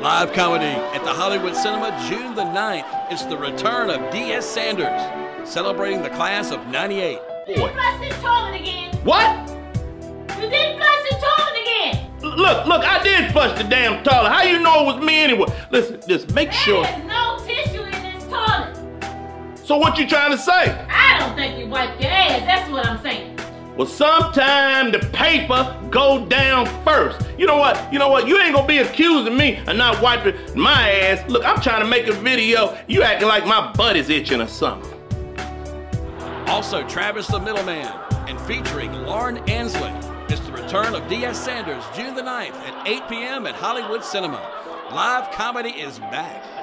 Live comedy at the Hollywood Cinema June the 9th. It's the return of D.S. Sanders, celebrating the class of 98. You didn't flush this toilet again. What? You didn't flush the toilet again. Look, look, I did flush the damn toilet. How you know it was me anyway? Listen, just make sure. There's no tissue in this toilet. So what you trying to say? I don't think you Well, sometime the paper go down first. You know what? You know what? You ain't gonna be accusing me of not wiping my ass. Look, I'm trying to make a video. You acting like my butt is itching or something. Also, Travis the Middleman, and featuring Lauren Ansley. It's the return of D.S. Sanders June the 9th at 8 p.m. at Hollywood Cinema. Live comedy is back.